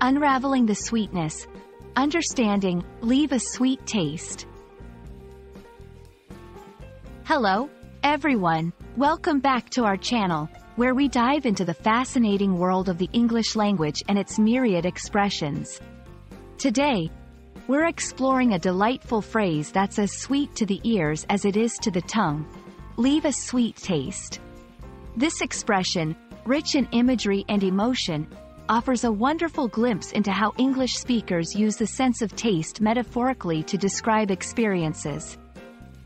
unraveling the sweetness, understanding, leave a sweet taste. Hello, everyone. Welcome back to our channel, where we dive into the fascinating world of the English language and its myriad expressions. Today, we're exploring a delightful phrase that's as sweet to the ears as it is to the tongue. Leave a sweet taste. This expression, rich in imagery and emotion, offers a wonderful glimpse into how English speakers use the sense of taste metaphorically to describe experiences.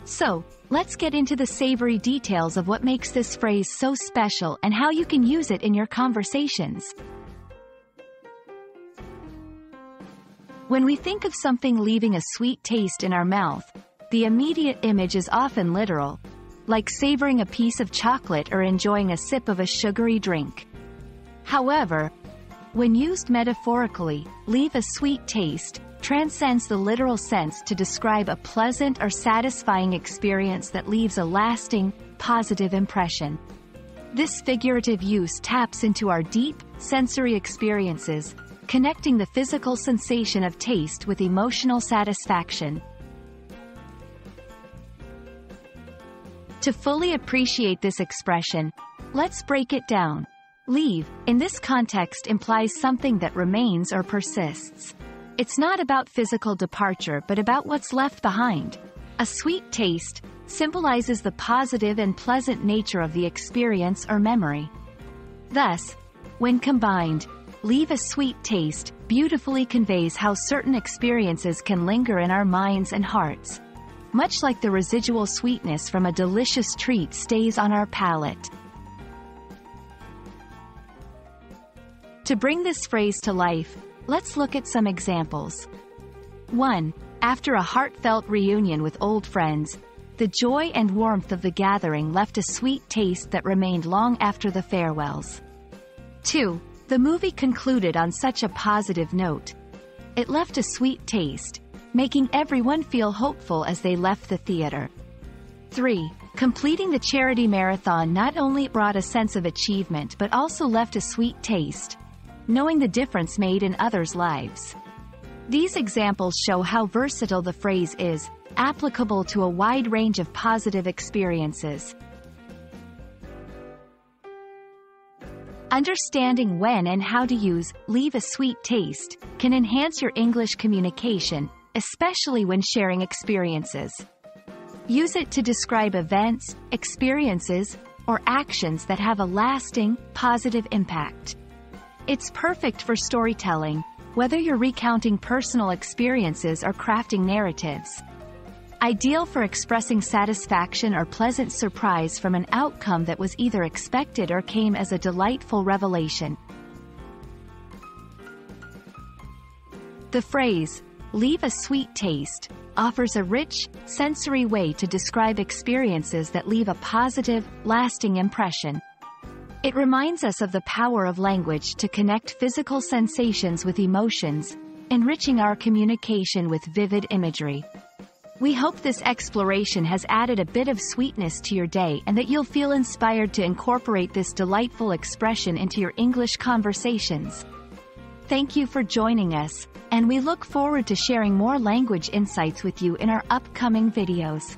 So, let's get into the savory details of what makes this phrase so special and how you can use it in your conversations. When we think of something leaving a sweet taste in our mouth, the immediate image is often literal, like savoring a piece of chocolate or enjoying a sip of a sugary drink. However, when used metaphorically, leave a sweet taste transcends the literal sense to describe a pleasant or satisfying experience that leaves a lasting, positive impression. This figurative use taps into our deep, sensory experiences, connecting the physical sensation of taste with emotional satisfaction. To fully appreciate this expression, let's break it down. Leave, in this context implies something that remains or persists. It's not about physical departure but about what's left behind. A sweet taste symbolizes the positive and pleasant nature of the experience or memory. Thus, when combined, leave a sweet taste beautifully conveys how certain experiences can linger in our minds and hearts. Much like the residual sweetness from a delicious treat stays on our palate. To bring this phrase to life, let's look at some examples. 1. After a heartfelt reunion with old friends, the joy and warmth of the gathering left a sweet taste that remained long after the farewells. 2. The movie concluded on such a positive note. It left a sweet taste, making everyone feel hopeful as they left the theater. 3. Completing the charity marathon not only brought a sense of achievement but also left a sweet taste, knowing the difference made in others' lives. These examples show how versatile the phrase is, applicable to a wide range of positive experiences. Understanding when and how to use leave a sweet taste can enhance your English communication, especially when sharing experiences. Use it to describe events, experiences, or actions that have a lasting, positive impact. It's perfect for storytelling, whether you're recounting personal experiences or crafting narratives. Ideal for expressing satisfaction or pleasant surprise from an outcome that was either expected or came as a delightful revelation. The phrase, leave a sweet taste, offers a rich, sensory way to describe experiences that leave a positive, lasting impression. It reminds us of the power of language to connect physical sensations with emotions, enriching our communication with vivid imagery. We hope this exploration has added a bit of sweetness to your day and that you'll feel inspired to incorporate this delightful expression into your English conversations. Thank you for joining us, and we look forward to sharing more language insights with you in our upcoming videos.